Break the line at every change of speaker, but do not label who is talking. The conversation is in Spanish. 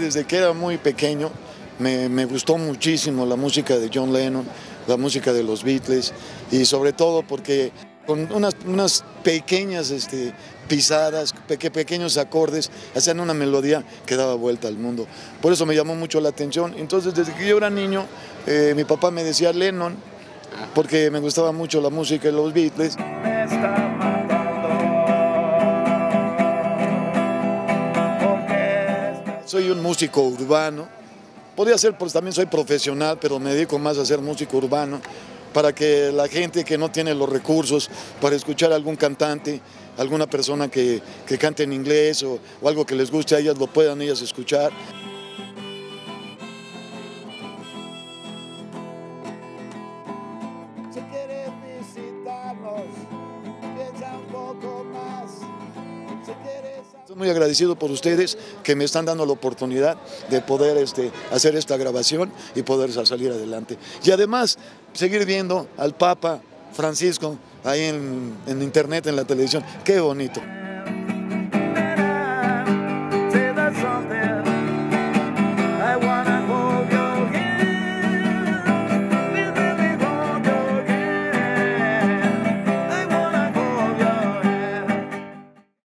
desde que era muy pequeño me, me gustó muchísimo la música de John Lennon, la música de los Beatles y sobre todo porque con unas, unas pequeñas este, pisadas, peque, pequeños acordes, hacían una melodía que daba vuelta al mundo. Por eso me llamó mucho la atención. Entonces, desde que yo era niño, eh, mi papá me decía Lennon, porque me gustaba mucho la música de los Beatles. Soy un músico urbano. Podría ser, pues también soy profesional, pero me dedico más a ser músico urbano para que la gente que no tiene los recursos para escuchar a algún cantante, alguna persona que, que cante en inglés o, algo que les guste a ellas, lo puedan ellas escuchar.
Si quieres visitarnos, piensa un poco más.
Estoy muy agradecido por ustedes que me están dando la oportunidad de poder este, hacer esta grabación y poder salir adelante. Y además, seguir viendo al Papa Francisco ahí en, en internet, en la televisión. Qué bonito.